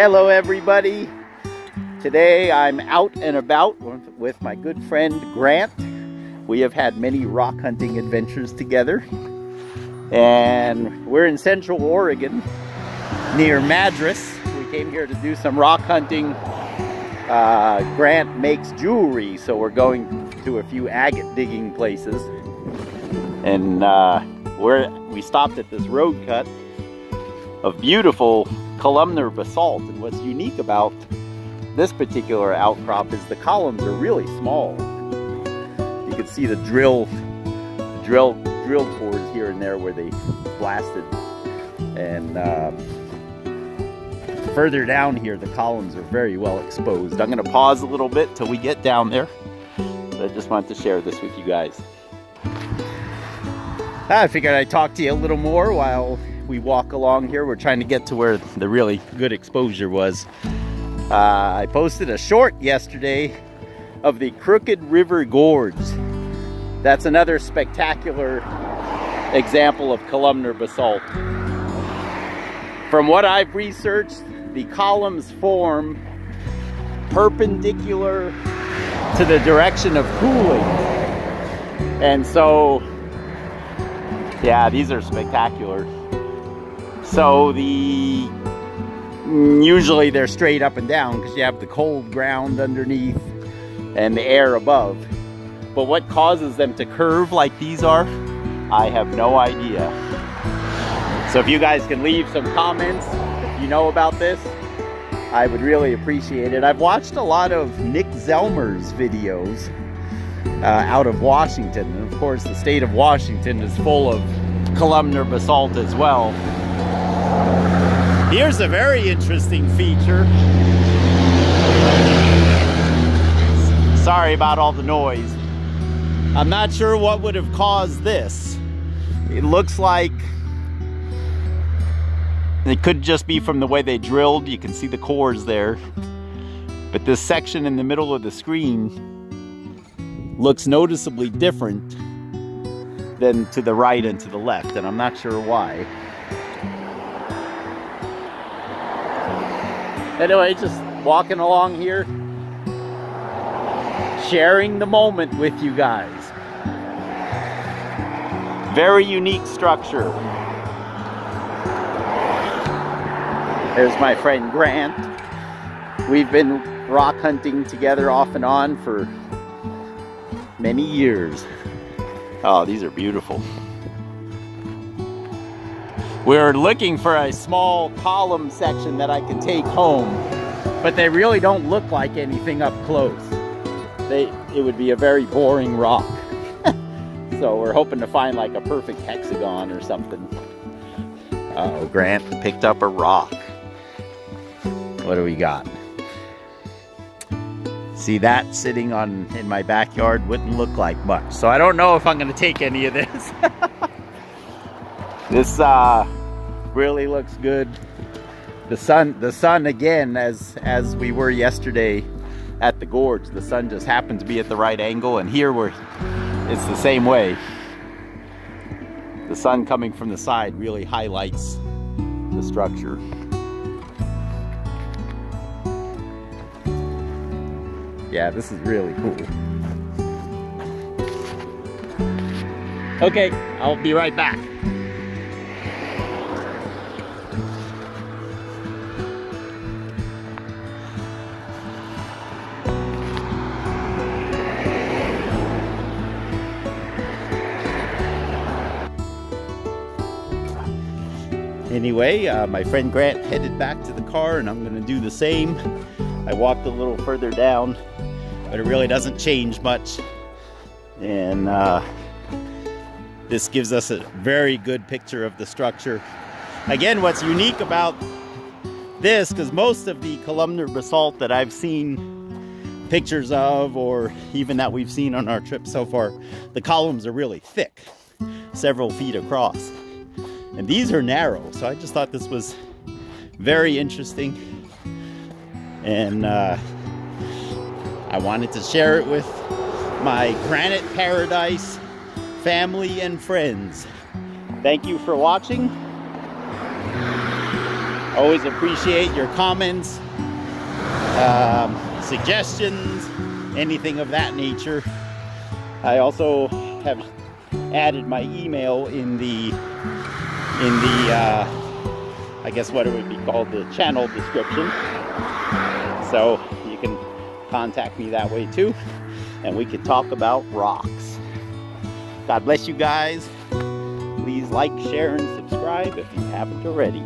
Hello everybody. Today I'm out and about with my good friend Grant. We have had many rock hunting adventures together. And we're in central Oregon near Madras. We came here to do some rock hunting. Uh, Grant makes jewelry, so we're going to a few agate digging places. And uh, we're, we stopped at this road cut of beautiful columnar basalt. And what's unique about this particular outcrop is the columns are really small. You can see the drill, drill, drill cores here and there where they blasted. And uh, further down here, the columns are very well exposed. I'm gonna pause a little bit till we get down there. But I just wanted to share this with you guys. I figured I'd talk to you a little more while we walk along here. We're trying to get to where the really good exposure was. Uh, I posted a short yesterday of the Crooked River Gorge. That's another spectacular example of columnar basalt. From what I've researched, the columns form perpendicular to the direction of cooling. And so, yeah, these are spectacular. So the usually they're straight up and down because you have the cold ground underneath and the air above. But what causes them to curve like these are, I have no idea. So if you guys can leave some comments if you know about this, I would really appreciate it. I've watched a lot of Nick Zentner's videos uh, out of Washington. And of course, the state of Washington is full of columnar basalt as well. Here's a very interesting feature. Sorry about all the noise. I'm not sure what would have caused this. It looks like it could just be from the way they drilled. You can see the cores there. But this section in the middle of the screen looks noticeably different than to the right and to the left, and I'm not sure why. Anyway, just walking along here, sharing the moment with you guys. Very unique structure. There's my friend Grant. We've been rock hunting together off and on for many years. Oh, these are beautiful. We're looking for a small column section that I can take home, but they really don't look like anything up close. They, it would be a very boring rock. so we're hoping to find like a perfect hexagon or something. Oh, Grant picked up a rock. What do we got? See that sitting on in my backyard wouldn't look like much. So I don't know if I'm gonna take any of this. this uh really looks good. The sun, the sun again, as as we were yesterday at the gorge, the sun just happened to be at the right angle, and here we're, it's the same way. The sun coming from the side really highlights the structure. Yeah, this is really cool. Okay, I'll be right back. Anyway, uh, my friend Grant headed back to the car and I'm gonna do the same. I walked a little further down, but it really doesn't change much. And uh, this gives us a very good picture of the structure. Again, what's unique about this, because most of the columnar basalt that I've seen pictures of, or even that we've seen on our trip so far, the columns are really thick, several feet across. And these are narrow, so I just thought this was very interesting. And uh, I wanted to share it with my Granite Paradise family and friends. Thank you for watching. Always appreciate your comments, um, suggestions, anything of that nature. I also have added my email in the in the uh, I guess what it would be called the channel description. So you can contact me that way too, and we can talk about rocks. God bless you guys. Please like, share, and subscribe if you haven't already.